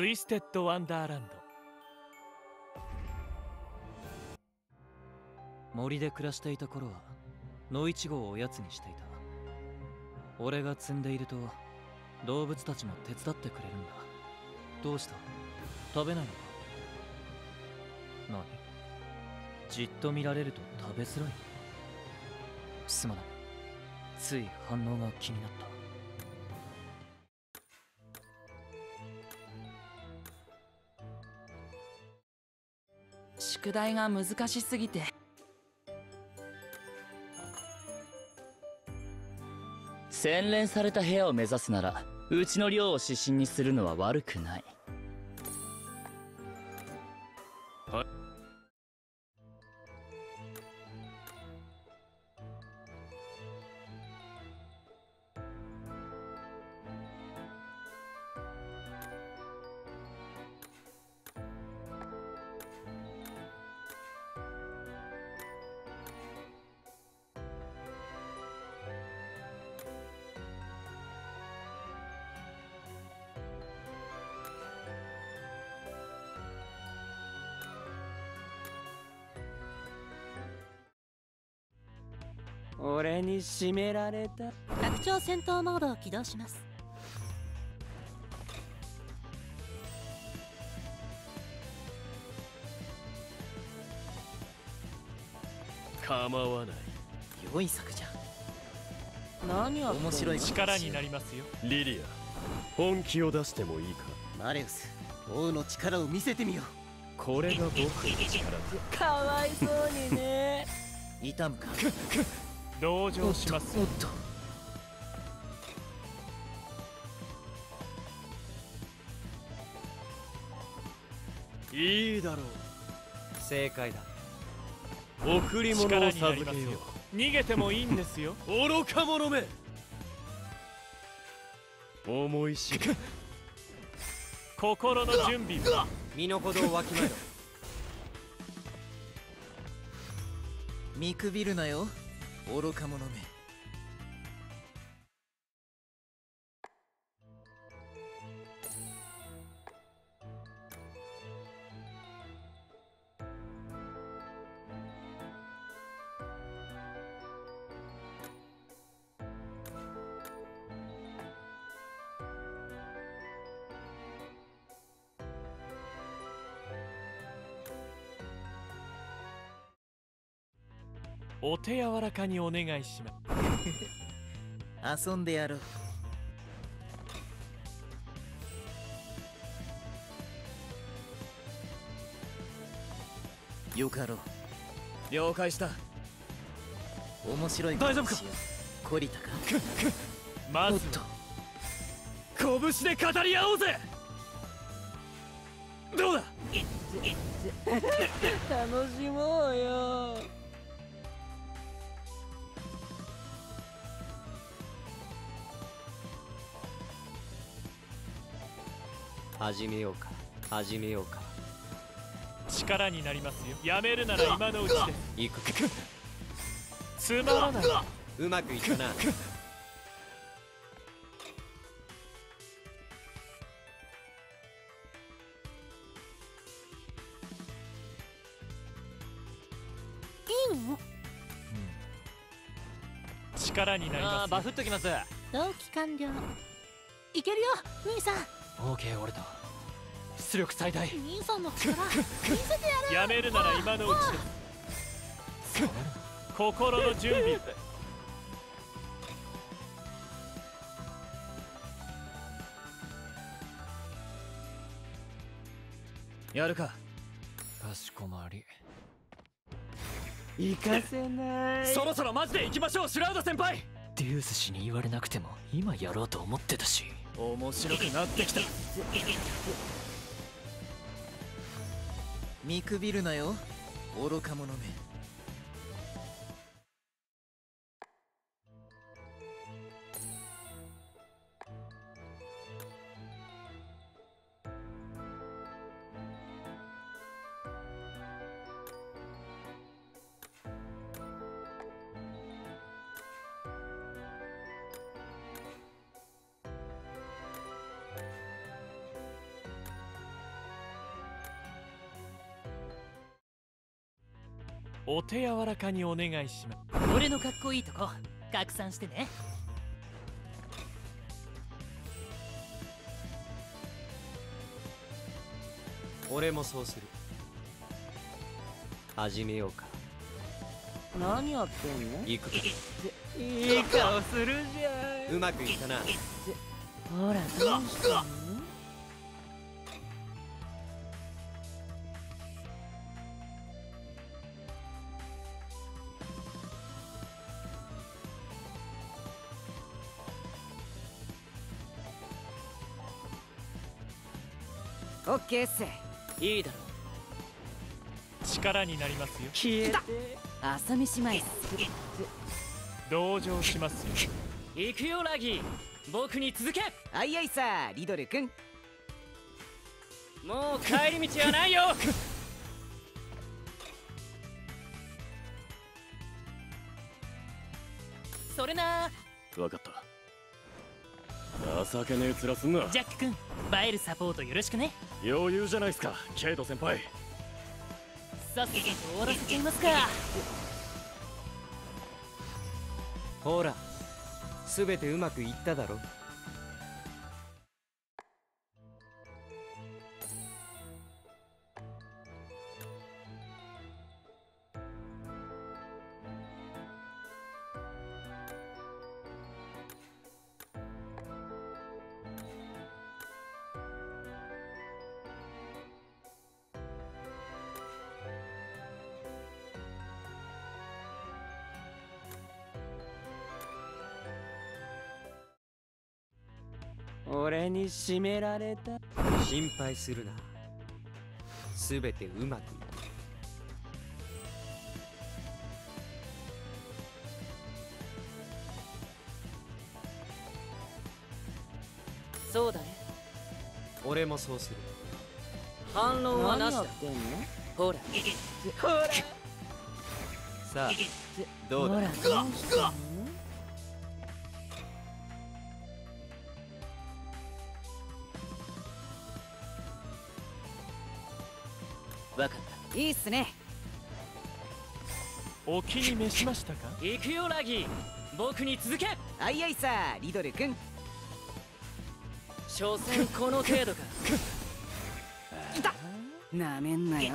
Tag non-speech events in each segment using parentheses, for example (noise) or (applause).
ツイステッド・ワンダーランド森で暮らしていた頃は野いちごをおやつにしていた。俺が積んでいると動物たちも手伝ってくれるんだ。どうした？食べないのか？何じっと見られると食べづらい。すまない。つい反応が気になった。宿題が難しすぎて。洗練された部屋を目指すならうちの寮を指針にするのは悪くない俺に締められた。拡張戦闘モードを起動します。構わない。良い作じゃん何を面白い力になりますよ。リリア本気を出してもいいか？マレウス王の力を見せてみよう。これが僕の力だ。(laughs) かわいそうにね。(laughs) 痛むか？同情します。おっといいだろう。正解だ。贈り物を授けよますよ。逃げてもいいんですよ。う (laughs) 愚か者め。思い知る心の準備を身の程をわきまえろ。見くびるなよ愚か者め。お手柔らかにお願いします。遊んでやろう。よかろう。了解した。面白い大丈夫か？懲りたか？まずおっと。拳で語り合おうぜ！どうだ？楽しもうよ始めようか。始めようか。力になりますよ。やめるなら今のうちで。す行く。つまらない。うまくいったな。いいの？力になりますバフっときます。同期完了。いけるよ兄さんオーケー俺と出力最大。兄さんの力見せてやる。やめるなら今のうちです心の準備。をやるか。かしこまり。行かせない。そろそろマジで行きましょうシュラウド先輩。デュース氏に言われなくても今やろうと思ってたし面白くなってきた。見くびるなよ愚か者め。お手柔らかにお願いします。俺のかっこいいとこ拡散してね。俺もそうする。始めようか。何やってんの？行く。かいい顔するじゃん。うまくいったな。ほらどうしたの？オッケーっす。いいだろ力になりますよ。消えて。朝飯前っす。同情しますよ。行くよラギー。僕に続け。あいあいさリドル君。もう帰り道はないよ。(laughs) それな分かった情けねえ面すんな。ジャック君バエルサポートよろしくね。余裕じゃないっすかケイト先輩。さっさと終わらせちゃいますか。ほらすべてうまくいっただろ俺に締められた。心配するな。すべてうまく。いくそうだね。俺もそうする。反論はなしだ。ってんの？ほら。さあどうだ？わかった。いいっすね。お気に召しましたか？(laughs) 行くよラギー。僕に続け。あいあいさリドル君所詮この程度か。(laughs) なめんなよ。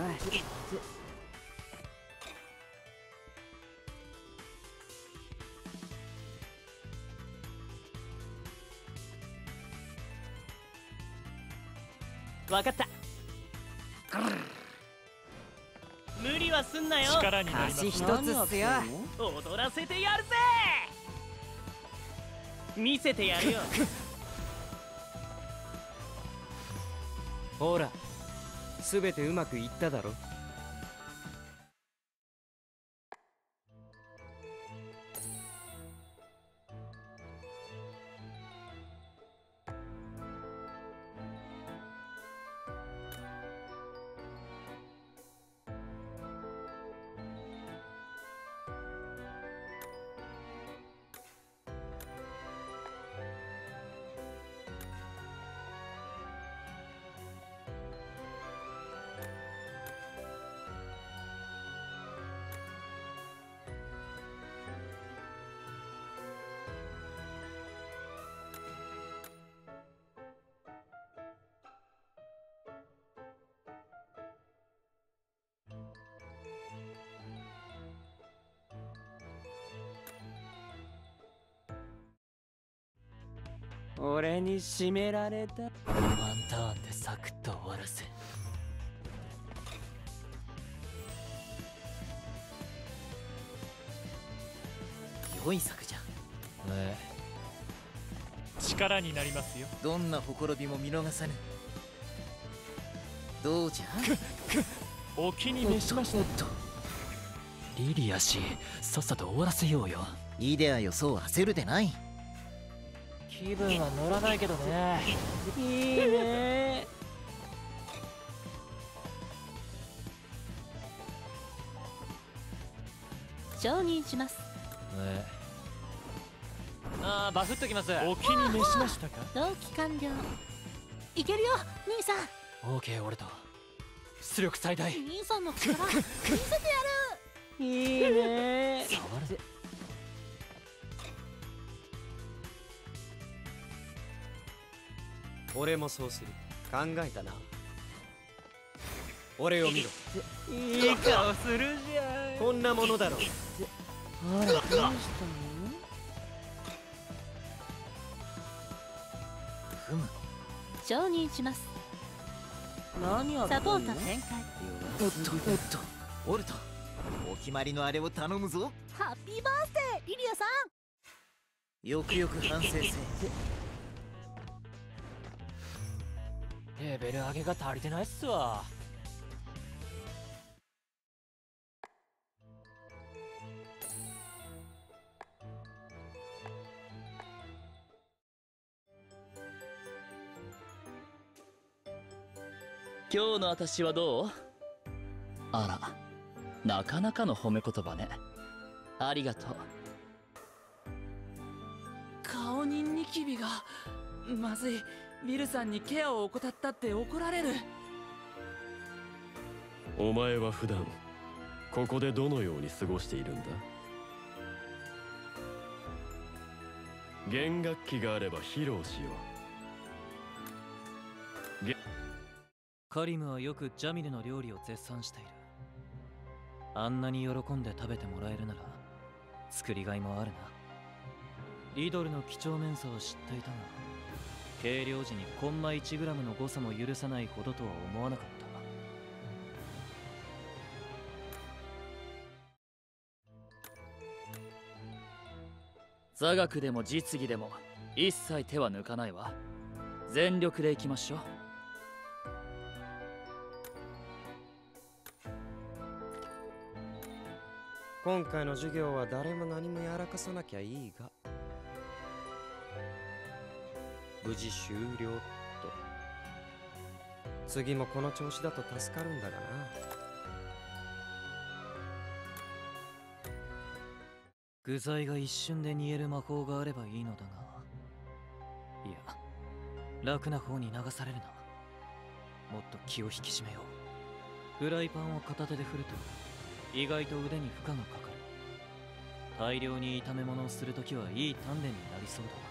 わかった無理はすんなよ。力になります。足一つっすよ踊らせてやるぜ。見せてやるよ。(laughs) ほらすべてうまくいっただろ俺に締められた。ワンターンでサクッと終わらせ良い策じゃん。え。力になりますよ。えどんなほころびも見逃さぬ。どうじゃ？お気に召しましたおっとリリア氏さっさと終わらせようよ。イデアよそう焦るでない気分は乗らないけどね。いいね。承認します。えああバフっときます。お気に召しましたか？同期完了いけるよ兄さん。オーケー俺と。出力最大。兄さんの力。見せてやる。(laughs) いいね。触るぜ俺もそうする。考えたな。俺を見ろ。いい顔するじゃん。こんなものだろう。あらどうしたのふむ。承認します。何やってんのサポート展開。おっとおっと。オルトお決まりのあれを頼むぞ。ハッピーバースデーリリアさん。よくよく反省せレベル上げが足りてないっすわ。今日の私はどう？あらなかなかの褒め言葉ね。ありがとう。顔にニキビがまずいビルさんにケアを怠ったって怒られる。お前は普段ここでどのように過ごしているんだ？弦楽器があれば披露しよカリムはよくジャミルの料理を絶賛している。あんなに喜んで食べてもらえるなら作りがいもあるな。リドルの几帳面さは知っていたが計量時にコンマ 1g の誤差も許さないほどとは思わなかった。座学でも実技でも一切手は抜かないわ。全力でいきましょう。今回の授業は誰も何もやらかさなきゃいいが。無事終了と。次もこの調子だと助かるんだがな。具材が一瞬で煮える魔法があればいいのだが。いや楽な方に流されるな。もっと気を引き締めよう。フライパンを片手で振ると意外と腕に負荷がかかる。大量に炒め物をするときはいい鍛錬になりそうだ。